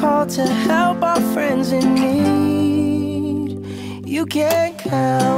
call to help our friends in need. You can count